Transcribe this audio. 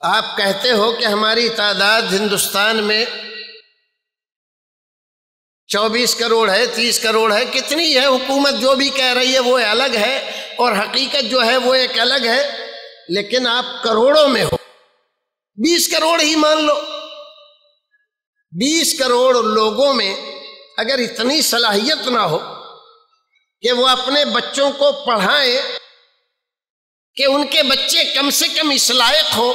آپ کہتے ہو کہ ہماری تعداد ہندوستان میں چوبیس کروڑ ہے، تیس کروڑ ہے، کتنی ہے؟ حکومت جو بھی کہہ رہی ہے وہ الگ ہے اور حقیقت جو ہے وہ ایک الگ ہے، لیکن آپ کروڑوں میں ہو۔ بیس کروڑ ہی مان لو۔ بیس کروڑ لوگوں میں اگر اتنی صلاحیت نہ ہو کہ وہ اپنے بچوں کو پڑھائیں کہ ان کے بچے کم سے کم اس لائق ہو